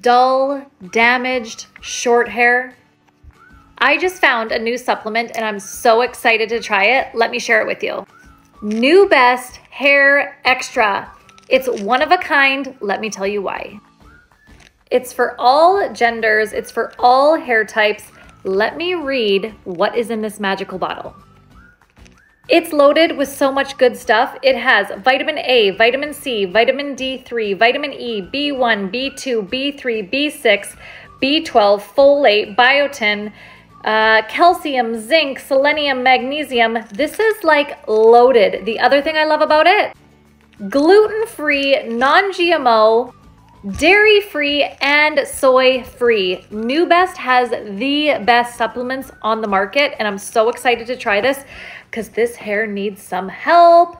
dull, damaged, short hair? I just found a new supplement and I'm so excited to try it. Let me share it with you. New Best Hair Extra. It's one of a kind. Let me tell you why. It's for all genders, it's for all hair types. Let me read what is in this magical bottle. It's loaded with so much good stuff. It has vitamin A, vitamin C, vitamin D3, vitamin E, B1, B2, B3, B6, B12, folate, biotin, uh, calcium, zinc, selenium, magnesium. This is like loaded. The other thing I love about it, gluten-free, non-GMO, dairy-free, and soy-free. NuBest has the best supplements on the market, and I'm so excited to try this because this hair needs some help.